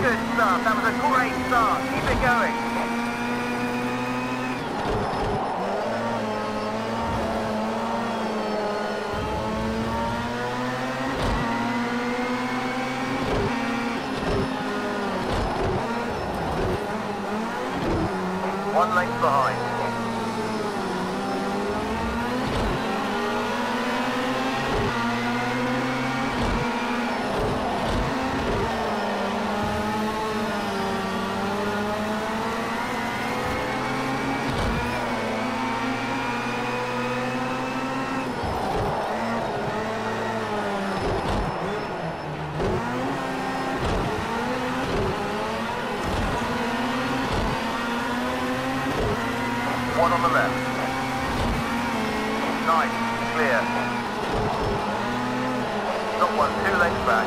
Good start. That was a great start. Keep it going. One length behind. One on the left. Nice, clear. Not one, two lengths back.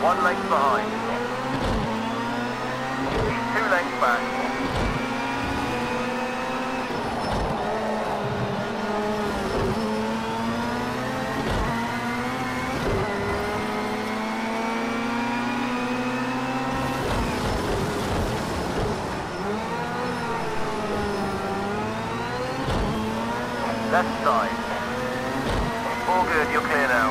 One length behind. Two lengths back. Left side. All good, you're clear now.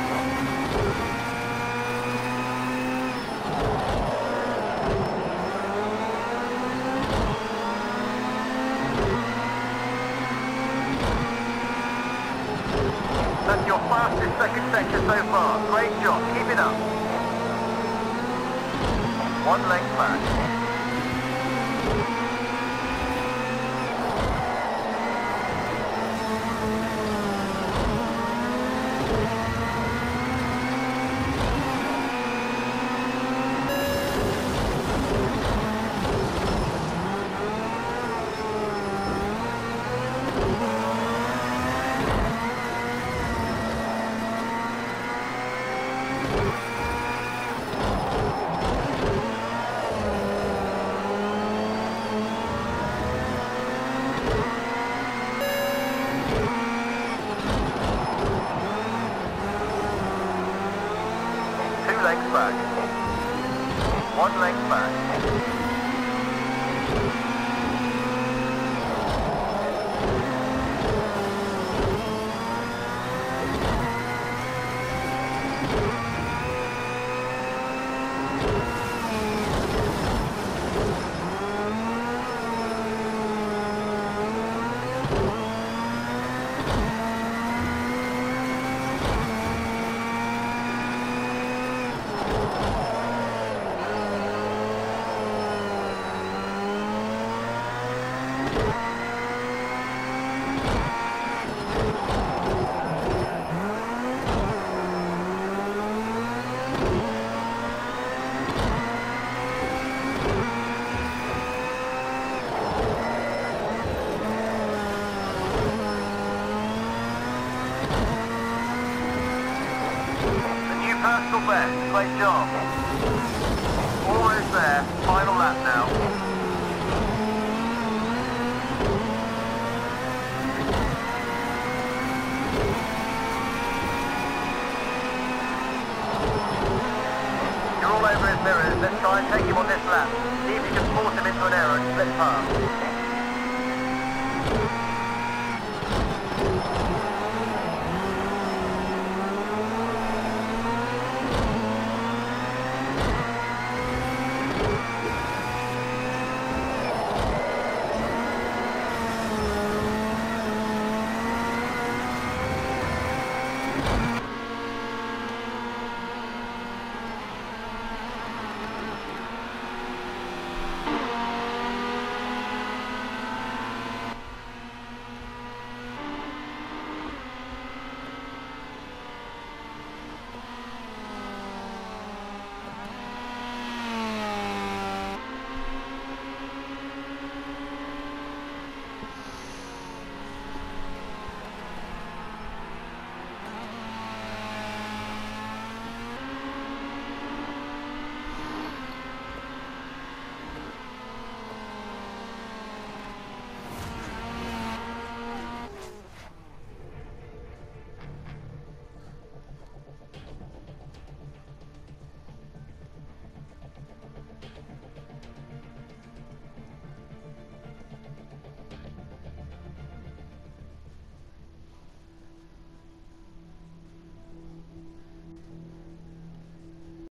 That's your fastest second sector so far. Great job, keep it up. One length back. Two lengths back. One length back. The new personal best. Great job. Almost there. Final lap now. You're all over his mirrors. Let's try and take him on this lap. See if you can force him into an error and slip past.